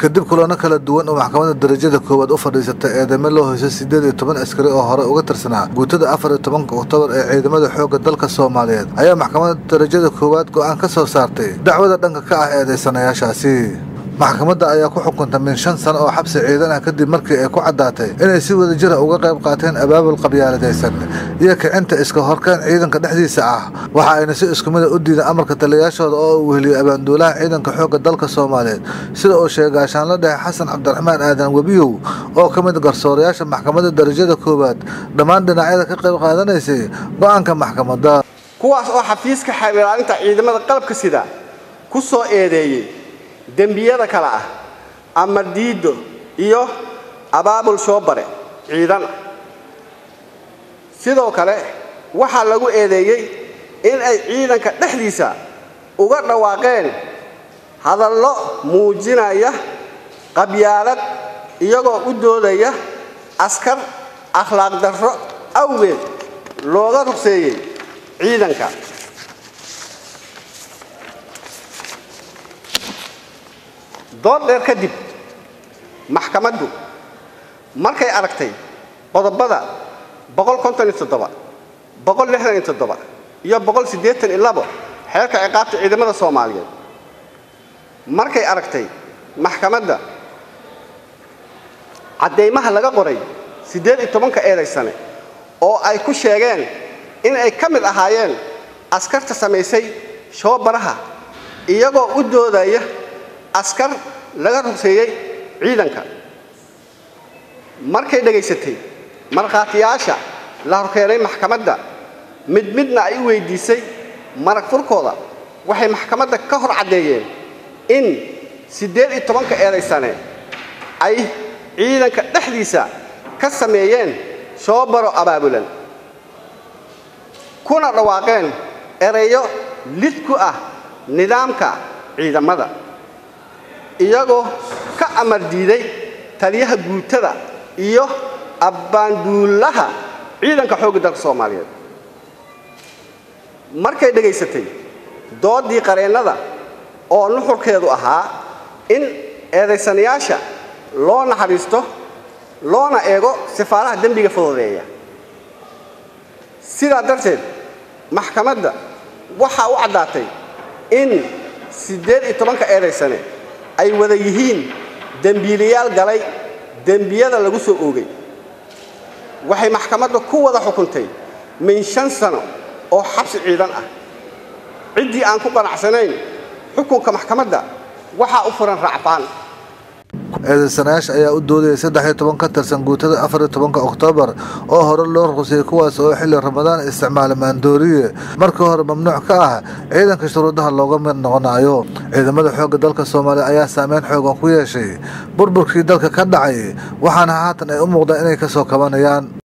kadib kulano kala duwan oo maxkamadda darajada koowaad u fadhiisatay eedeymo loo hoysay siddeed iyo toban askari oo hore uga tirsanaa guutada afar iyo tobanka oktoobar ee ciidamada xoogga dalka soomaaliyeed. Ayaa maxkamadda darajada koowaad go'aan ka soo saartay dacwada dhanka ka ah eedeysanayaashaasi maxkamadda ayaa ku xukuntay min shan sano oo xabsi ciidan ah kadib markii ay ku caddaatay inay si wada jira uga qayb qaateen abaabul qabyaaladaysan iyo kicinta iska horkeen ciidanka dhexdiisa ah. Waxa ayna si isku mida u diideen amarka taliyayaashooda oo uu weheliyey abaanduulaha ciidanka xoogga dalka soomaaliyeed. Sida uu sheegay gaashaanla dhexe xasan cabdiraxmaan aadan webiyow oo ka mid garsoorayaasha maxkamadda darajada koowaad dhammaan dhinacyada ka qayb qaadanaysay go'aanka maxkamadda. Kuwaas oo xafiiska xeelilaalinta ciidamada qalabka sida ku soo eedeeyey dembiyada kale ah amar diiddo iyo abaabul shoobare ciidan. Sidoo kale waxaa lagu eedeeyey in ay ciidanka dhexdiisa uga dhawaaqeen hadallo muujinaya qabyaalad iyagoo u doodaya askar akhlaaq darro awgeed looga rugseeyey ciidanka dood dheer kadib maxkamaddu markay aragtay qodobada iyo xeerka ciqaabta ciidamada soomaaliyeed markay aragtay maxkamadda caddaymaha laga qoray tobanka eedaysane oo ay ku sheegeen in ay ka mid ahaayeen askarta samaysay shoobaraha iyagoo u doodaya askar laga rugseeyey ciidanka. Markay dhegaysatay markhaatiyaasha la horkeenay maxkamadda mid midna ay u weydiisay marag furkooda waxay maxkamadda ka hor caddeeyeen in siddeed iyo tobanka eedaysane ay ciidanka dhexdiisa ka sameeyeen shoobaro abaabulan. Kuna dhawaaqeen ereyo lid ku ah nidaamka ciidamada iyagoo ka amar diiday taliyaha guutada iyo abbaanduulaha ciidanka xoogga dalka soomaaliyeed. Markay dhegaysatay doodii qareennada oo nuxurkeedu ahaa in eedaysanayaasha loo naxariisto loona eego sifaaraha dembiga fududeeya. Sidaa darteed maxkamadda waxaa u caddaatay in siddeed iyo tobanka eedaysane ay wada yihiin dembiilayaal galay dembiyada lagu soo oogay. Waxay maxkamadda ku wada xukuntay min shan sano oo xabsi ciidan ah. Ciddii aan ku qanacsanayn xukunka maxkamadda waxaa u furan racfaan eedeysanayaasha ayaa u doodayay saddex iyo toban ka tirsan guutada afar iyo tobanka oktoobar oo hore loo ruqsiyey kuwaas oo xilli ramadaan isticmaala maandooriye. Markii hore mamnuuc ka ah ciidanka shuruudaha looga mid noqonayo. Ciidamada xoogga dalka soomaaliya ayaa saameyn xoogan ku yeeshay. Burburkii dalka ka dhacay waxaana haatan ay u muuqdaan inay ka soo kabanayaan